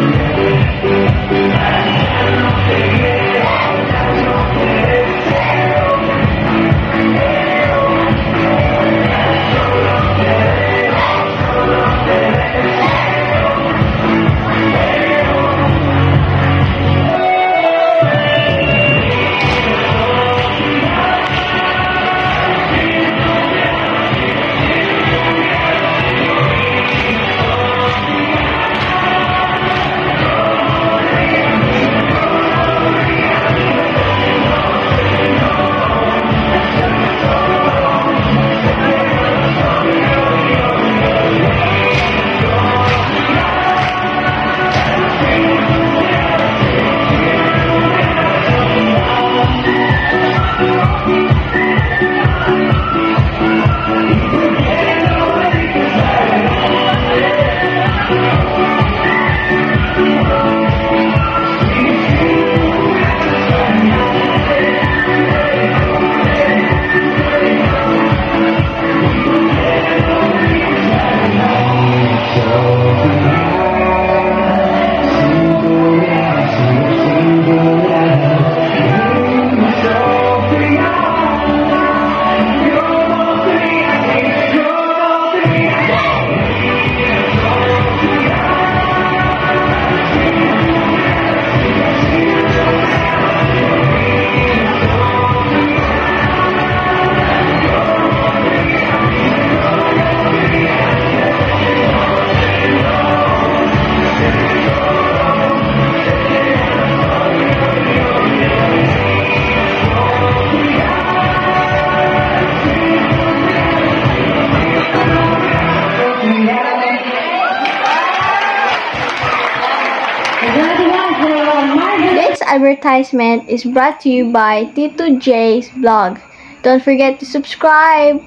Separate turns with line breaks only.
This advertisement is brought to you by Tito J's blog. Don't forget to subscribe.